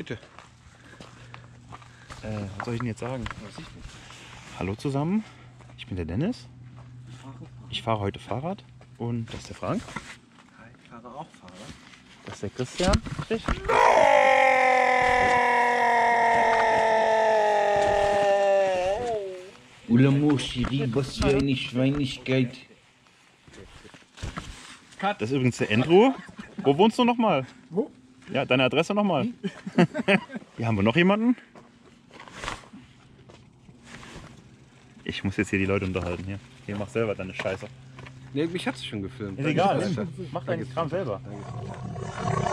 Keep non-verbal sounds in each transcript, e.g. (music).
Bitte. Äh, was soll ich denn jetzt sagen? Hallo zusammen, ich bin der Dennis. Ich fahre heute Fahrrad und das ist der Frank. Ich fahre auch Fahrrad. Das ist der Christian. Richtig. Ulamo Schiri, was für eine Schweinigkeit. Das ist übrigens der Endro. Wo wohnst du nochmal? Wo? Ja, deine Adresse nochmal. Hier haben wir noch jemanden. Ich muss jetzt hier die Leute unterhalten. Hier, hier mach selber deine Scheiße. Nee, mich hat es schon gefilmt. Ist egal. Mach deinen Kram selber. Die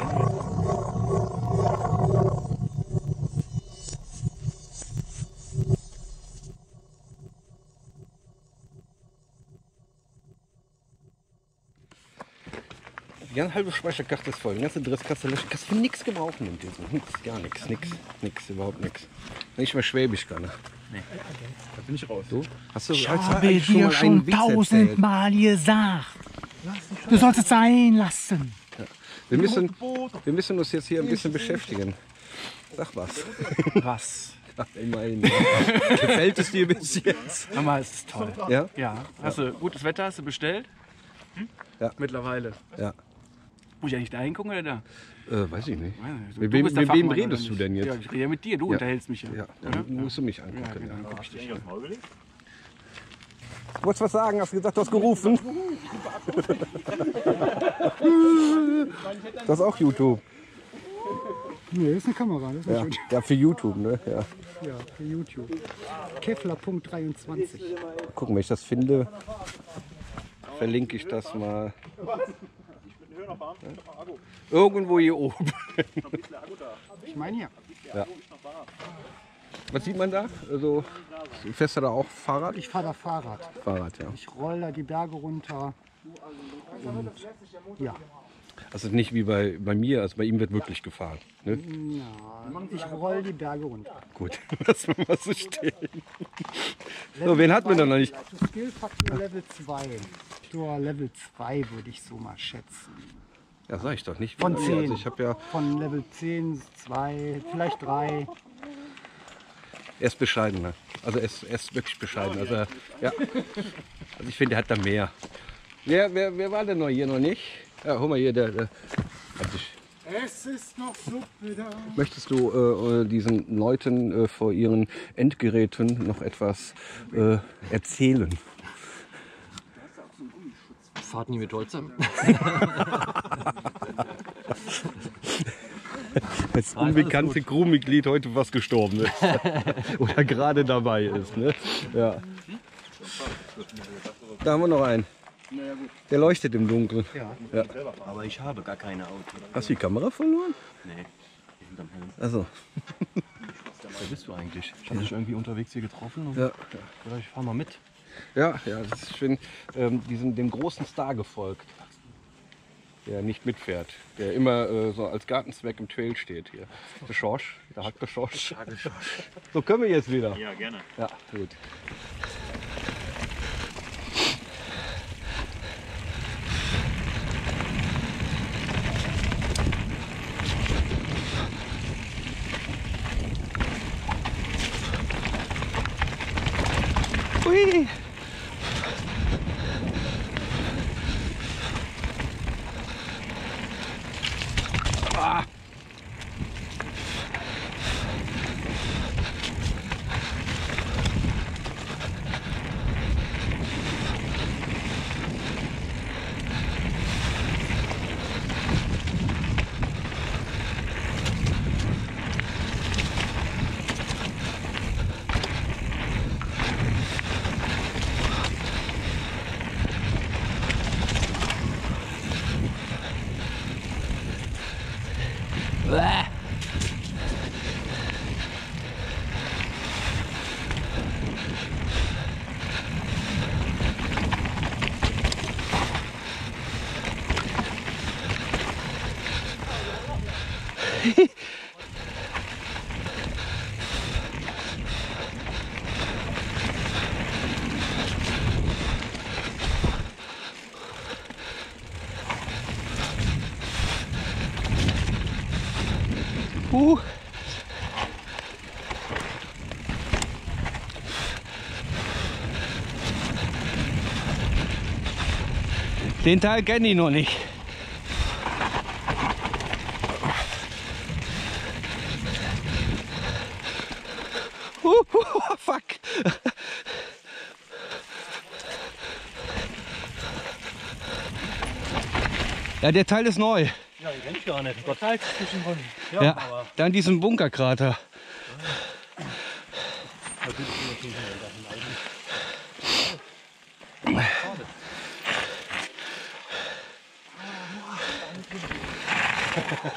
ganze halbe Speicherkarte ist voll. Die ganze Adresskarte löschen. Kannst du nichts gebrauchen in diesem. Nix, gar nichts, nix, nix, überhaupt nichts. Nicht mehr Schwäbisch kann er. Da bin ich raus. Du? Hast du Ich hast habe dir schon erzählt? tausendmal gesagt. Du sollst es sein lassen. Wir müssen, wir müssen uns jetzt hier ein bisschen beschäftigen. Sag was. (laughs) Was? Ja, immerhin. Ja. (laughs) Gefällt es dir bis jetzt? Mama, es ist toll. Ja? Ja. Hast du gutes Wetter? Hast du bestellt? Ja. Mittlerweile. Ja. Muss ich eigentlich da hingucken oder da? Äh, weiß ich nicht. Du Mit wem, mit wem redest du denn Ja, jetzt? ich rede ja mit dir. Du Ja. unterhältst mich ja. Ja, dann musst du mich Ja, angucken. genau, Ja, dann guck ich dich. Du wolltest was sagen, hast gesagt, du hast gerufen. (laughs) Das ist auch YouTube. Nee, das ist eine Kamera. Das ist Ja, ja für YouTube, ne? Ja. ja, für YouTube. Kevlar.23. Gucken, wenn ich das finde, verlinke ich das mal. Irgendwo hier oben. Ich meine hier. Was sieht man da? Also, fährst du da auch Fahrrad? Ich fahre da Fahrrad. Fahrrad, ja. Ich roll da die Berge runter. Und ja, Also nicht wie bei, bei mir, also bei ihm wird wirklich gefahren. Ne? ich roll die Berge runter. Gut, (laughs) lass mal mal so stehen. So, wen hatten wir denn noch nicht? Skillfaktor Level 2. Faktor Level 2 würde ich so mal schätzen. Ja, sag ich doch nicht. Von lange. 10. Also ich habe ja Von Level 10, 2, vielleicht 3. Er ist bescheidener. Also er ist, er ist wirklich bescheiden. Also, ja. also ich finde, er hat da mehr. Wer, wer, wer war denn noch hier noch nicht? Ja, hol mal hier. Der, der. Hat sich- Es ist noch Suppe da. Möchtest du äh, äh, diesen Leuten äh, vor ihren Endgeräten noch etwas äh, erzählen? Fahrt nie mit Holzern. (laughs) Das unbekannte Crewmitglied heute was gestorben ist. (laughs) Oder gerade dabei ist. Ne? Ja. Da haben wir noch einen. Der leuchtet im Dunkeln. Aber ich habe gar keine Auto. Hast du die Kamera verloren? Nee. Hinterm Helm. Also, Wer bist du eigentlich? Ich habe dich irgendwie unterwegs hier getroffen und ja. oder ich fahr mal mit. Ja, ja, das ist schön. Ähm, diesem, dem großen Star gefolgt, der nicht mitfährt, der immer äh, so als Gartenzweck im Trail steht hier. Der Schorsch, der Hack der Schorsch. So können wir jetzt wieder. Ja, gerne. Ja, gut. Hui. Den Teil kenne ich noch nicht. Uh, uh, fuck. Ja, der Teil ist neu. Ja, den kenn ich gar nicht. Gott sei Dank. Ja, ja da in diesem Bunkerkrater.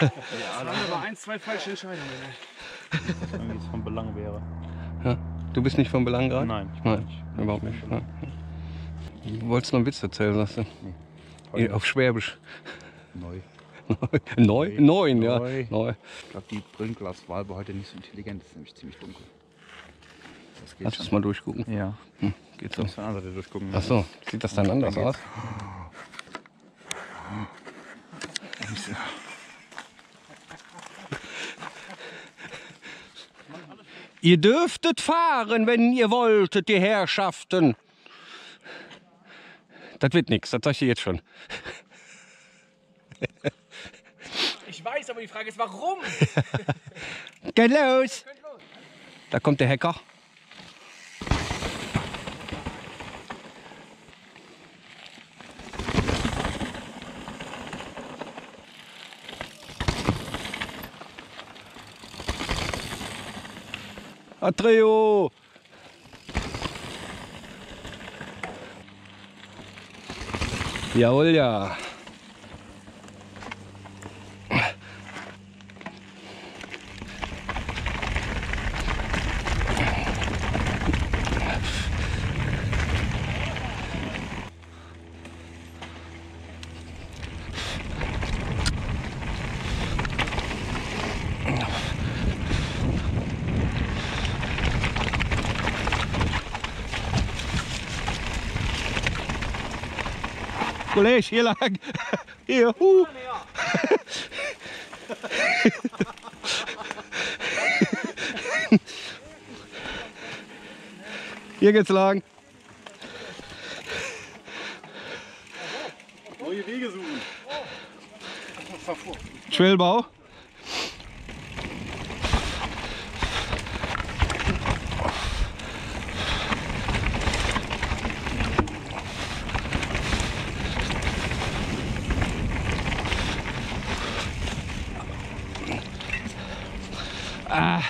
Das waren aber ein, zwei falsche Entscheidungen. Irgendwie es von Belang wäre. Ja. Du bist nicht von Belang gerade? Nein, ich Nein, überhaupt nicht. Ja. Du wolltest noch einen Witz erzählen, sagst du? Nee. Auf Schwäbisch. Neu. Neu? Neun, ja. Neu. Neu. Ich glaube, die Brillenglaswahl war heute nicht so intelligent. Das ist nämlich ziemlich dunkel. Das geht Lass uns mal durchgucken. Ja. Hm, geht so. Muss von der anderen Seite durchgucken. Ach so, sieht das dann anders aus? Ihr dürftet fahren, wenn ihr wolltet, die Herrschaften. Das wird nichts, das sag ich dir jetzt schon. Ich weiß, aber die Frage ist, warum? (laughs) Geht los! Da kommt der Hacker. Atreo! Jawohl, ja. Kollege, hier lang. Hier, hu. Hier geht's lang. Neue Wege suchen. Trailbau. Ah.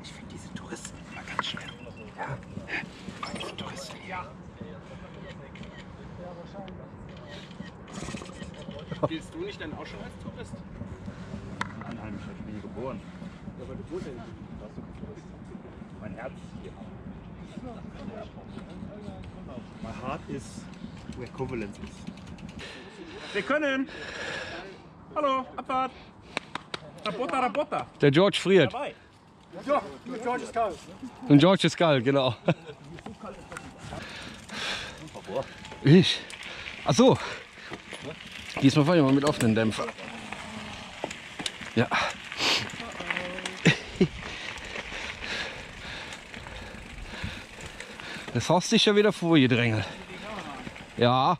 Ich finde diese Touristen immer ganz schlimm. Ja. Diese Touristen. Ja. Spielst du nicht dann auch schon als Tourist? Einheimischer, ich bin hier geboren. Mein Herz ist hier. My heart is where Covalence is. Wir können. Hallo, Abfahrt. Rabota, Rabota. Der George friert. Dabei. Und George ist kalt, genau. Ich. Ach so. Diesmal fahren wir mal mit offenen Dämpfer. Ja. Das hast dich ja wieder vorgedrängelt. Ja.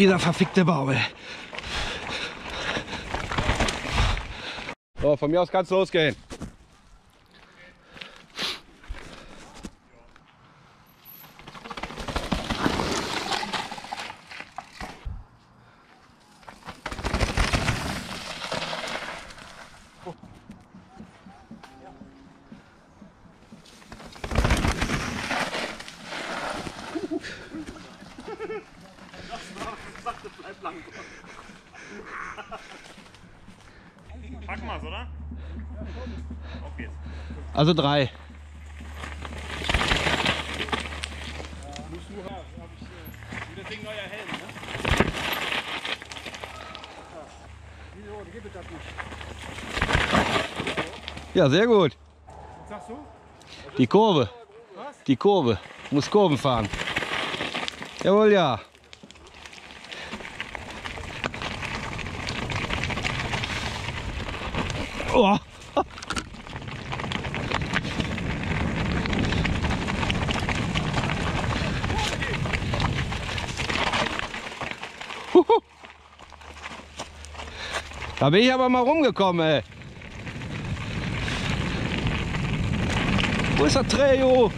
Dieser verfickte Baum. So, von mir aus kann es losgehen. Also drei. Ja, sehr gut. Die Kurve. Die Kurve. Muss Kurven fahren. Jawohl, ja. Oh. Da bin ich aber mal rumgekommen, ey. Wo ist der Trejo?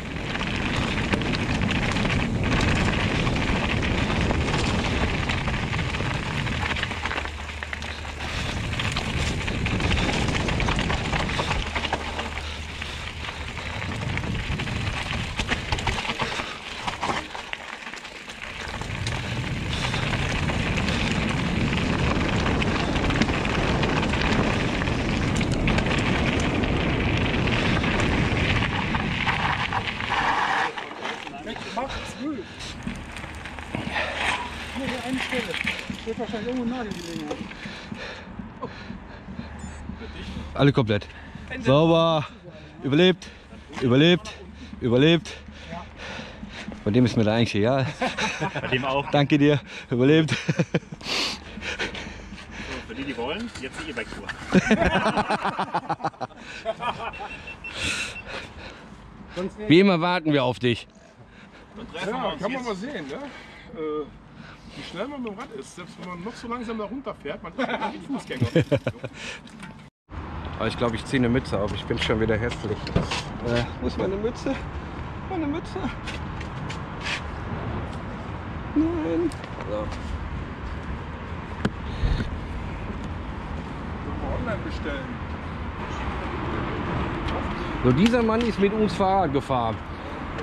Wahrscheinlich irgendwo ein Nagel gelegen haben. Alle komplett. Sauber. Überlebt. Überlebt. Überlebt. Von dem ist mir da eigentlich egal. Bei dem auch. Danke dir. Überlebt. So, für die, die wollen, jetzt die E-Bike-Tour. Wie immer warten wir auf dich. Ja, kann man mal sehen, ne? Äh, wie schnell man mit dem Rad ist. Selbst wenn man noch so langsam da runterfährt, man ist ja wie Fußgänger. Ich glaube, ich ziehe eine Mütze auf. Ich bin schon wieder hässlich. Äh, wo ist meine Mütze? Meine Mütze? Nein. So. Online bestellen. so, dieser Mann ist mit uns Fahrrad gefahren.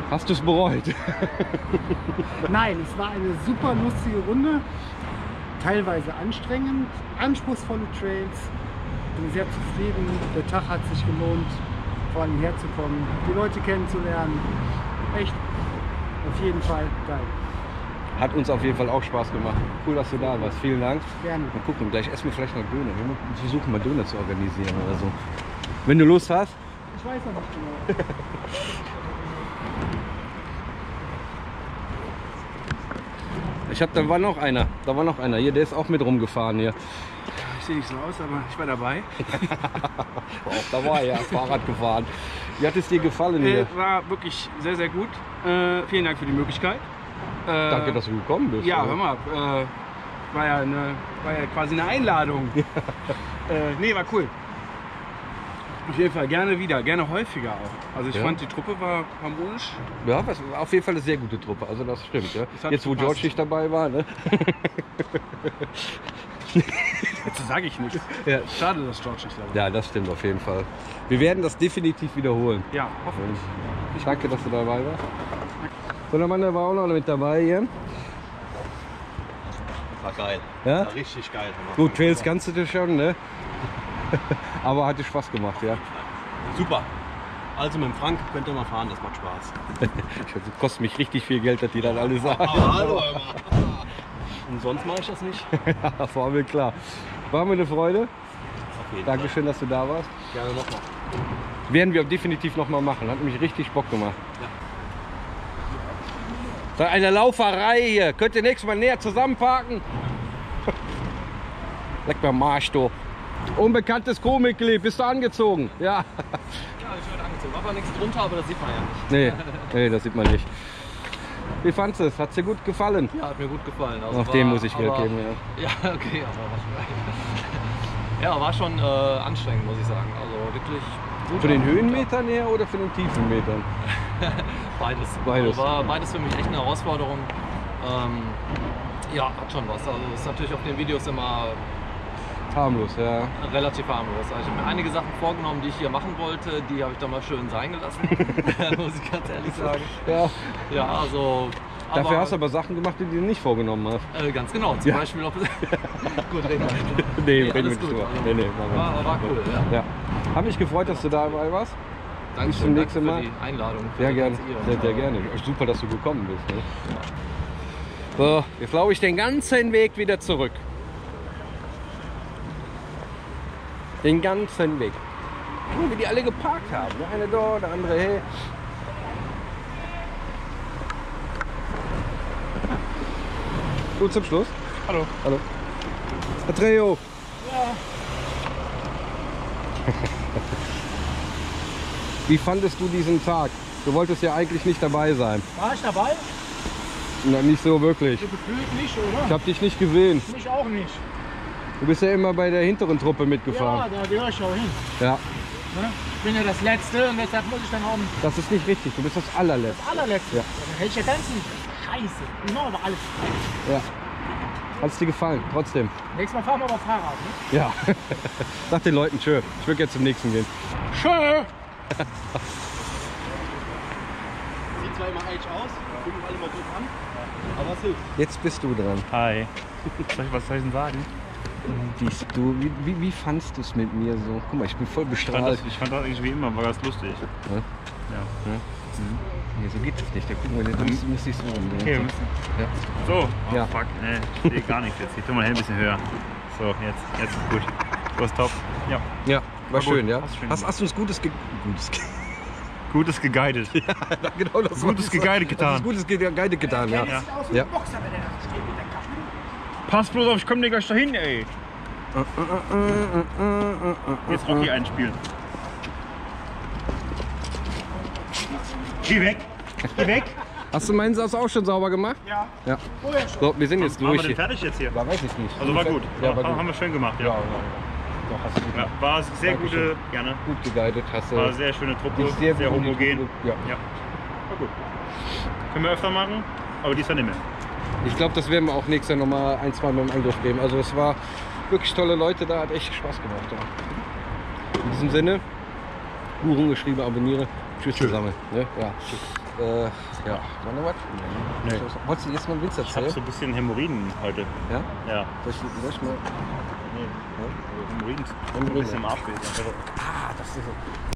Hast du es bereut? (laughs) Nein, es war eine super lustige Runde. Teilweise anstrengend, anspruchsvolle Trails. Bin sehr zufrieden. Der Tag hat sich gelohnt, vor allem herzukommen, die Leute kennenzulernen. Echt, auf jeden Fall geil. Hat uns auf jeden Fall auch Spaß gemacht. Cool, dass du da warst. Vielen Dank. Gerne. Mal gucken, gleich essen wir vielleicht noch Döner. Wir versuchen mal Döner zu organisieren oder so. Wenn du Lust hast. Ich weiß noch nicht genau. (laughs) Ich hab, da war noch einer. Da war noch einer. Hier, der ist auch mit rumgefahren hier. Ich sehe nicht so aus, aber ich war dabei. (laughs) Auch da war er Fahrrad gefahren. Wie hat es dir gefallen hier? Äh, war wirklich sehr, sehr gut. Äh, vielen Dank für die Möglichkeit. Äh, Danke, dass du gekommen bist. Ja, oder? hör mal, äh, war, ja eine, war ja quasi eine Einladung. (laughs) äh, nee, war cool. Auf jeden Fall gerne wieder, gerne häufiger auch. Also ich Ja. fand die Truppe war harmonisch. Ja, was, auf jeden Fall eine sehr gute Truppe. Also das stimmt. Ja. Das Jetzt, wo gepasst. George nicht dabei war. Ne? (laughs) Dazu sage ich nichts. Ja. Schade, dass George nicht dabei war. Ja, das stimmt auf jeden Fall. Wir werden das definitiv wiederholen. Ja, hoffentlich. Ich danke, dass du dabei warst. So, der Mann der war auch noch mit dabei hier. War geil. Ja? War richtig geil. Gut, Trails kannst du dir schon, ne? (laughs) Aber hat dir Spaß gemacht, ja. Super. Also mit dem Frank könnt ihr mal fahren, das macht Spaß. Das (laughs) kostet mich richtig viel Geld, dass die dann alle sagen. Aber hallo, immer. Und sonst mache ich das nicht. (laughs) Ja, War mir klar. War mir eine Freude. Dankeschön, dass du da warst. Gerne nochmal. Werden wir definitiv noch mal machen. Hat mich richtig Bock gemacht. So eine Lauferei hier. Könnt ihr nächstes Mal näher zusammenparken? (laughs) Leck mal am Marsch, du. Unbekanntes Crewmitglied. Bist du angezogen? Ja. Ja, ich werde angezogen. Aber nichts drunter, aber das sieht man ja nicht. Nee, nee, das sieht man nicht. Wie fandest du es? Hat dir gut gefallen? Ja, hat mir gut gefallen. Also Auf den muss ich Geld geben, ja. (laughs) Ja, okay, aber was (laughs) Ja, war schon äh, anstrengend, muss ich sagen. Also wirklich gut. Für den Höhenmetern her oder für den Tiefenmetern? (laughs) Beides. Beides. Also war beides für mich echt eine Herausforderung. Ähm, ja, hat schon was. Also ist natürlich auf den Videos immer Harmlos, ja. relativ harmlos. Also ich habe mir einige Sachen vorgenommen, die ich hier machen wollte, die habe ich dann mal schön sein gelassen, (laughs) (laughs) muss ich ganz ehrlich sagen. ja. Ja, also. Dafür hast du aber Sachen gemacht, die du dir nicht vorgenommen hast. Äh, ganz genau. Zum Ja. Beispiel auf. (laughs) Gut, reden wir weiter. Nee, Nee, reden wir nicht drüber. Also, Nee, nee, war, nicht. war cool, ja. Ja. Hab mich gefreut, dass du dabei warst. Danke zum nächsten für Mal. die Einladung. Sehr gerne. Sehr, sehr gerne. Super, dass du gekommen bist. Ne? So, jetzt laufe ich den ganzen Weg wieder zurück. Den ganzen Weg. Guck mal, wie die alle geparkt haben. Der eine da, der andere hey. Gut zum Schluss. Hallo. Hallo. Herr Treo. (laughs) Wie fandest du diesen Tag? Du wolltest ja eigentlich nicht dabei sein. War ich dabei? Na, nicht so wirklich. Gefühlt nicht, Ich oder? habe dich nicht gesehen. Mich auch nicht. Du bist ja immer bei der hinteren Truppe Ja, mitgefahren. da gehöre ich auch hin. Ja, Ne? Ich bin ja das Letzte und deshalb muss ich dann auch das ist nicht richtig. Du bist das allerletzte. das allerletzte. Ja. Dann hätte ich ja tanzen. Scheiße. Ich mache aber alles. Ja. Hat es dir gefallen? Trotzdem. Nächstes Mal fahren wir aber Fahrrad. Ne? Ja. (laughs) Sag den Leuten tschö. Ich würde jetzt zum nächsten gehen. Schön. (laughs) Sieht zwar immer falsch aus, gucken alle mal doof an, aber es hilft. Jetzt bist du dran. Hi. Soll ich, was soll ich denn sagen? Siehst du, wie, wie, wie fandst du es mit mir so? Guck mal, ich bin voll Ich fand, bestrahlt. das, ich fand das eigentlich wie immer, war ganz lustig. Ja? Ja. Nee, so geht es nicht. Da gucken wir, da muss, muss ich so rumdrehen. Okay, wir müssen. Ja. So, oh, Ja. fuck, nee, ich sehe gar nichts jetzt. Ich tu mal Helm ein bisschen höher. So, jetzt, jetzt ist gut. Du hast top. Ja. Ja, war, War gut. schön, ja. Hast schön Hast, du uns Gutes, ge Gutes ge (laughs) Gutes geguidet. (laughs) genau das Gutes. Geguidet getan. Das Gutes Ge Guided getan, ja. Ja. Pass bloß auf, ich komm dir gleich dahin, ey. Jetzt Rocky einspielen. Geh weg. Geh weg. Hast du meinen Saß auch schon sauber gemacht? Ja. Ja. So, wir sind jetzt wir durch. denn hier. fertig jetzt hier? Ja, weiß ich nicht. Also war gut. Ja, war Haben gut. wir schön gemacht, ja. Ja, ja. Doch, hast du gut, Ja, war sehr Dankeschön. gute, gerne. gut geguidet. Hast du War sehr schöne Truppe, sehr, sehr, homogen. Truppe- Ja. Ja. War gut. Können wir öfter machen, aber diesmal nicht mehr. Ich glaube, das werden wir auch nächstes Jahr nochmal ein, zwei Mal im Angriff geben. Also es war wirklich tolle Leute da, hat echt Spaß gemacht. Ja. In diesem Sinne, Uhren geschrieben, abonniere. Tschüss zusammen. Ne? Ja. Äh, ja. War noch was? Nee. Wolltest du jetzt mal einen Witz Ich habe erzählen? so ein bisschen Hämorrhoiden heute. Ja? Ja. Soll ich, soll ich mal? Nee. Hämorrhoiden. Hämorrhoiden. Ein bisschen im Arsch. Ah, das ist so.